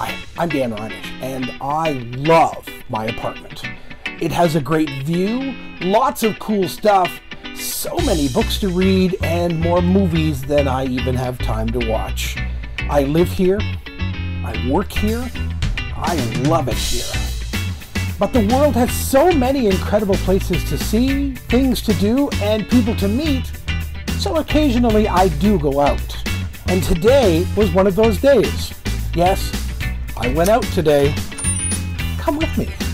Hi, I'm Dan Reynish, and I love my apartment. It has a great view, lots of cool stuff, so many books to read, and more movies than I even have time to watch. I live here, I work here, I love it here. But the world has so many incredible places to see, things to do, and people to meet, so occasionally I do go out. And today was one of those days. Yes, I went out today. Come with me.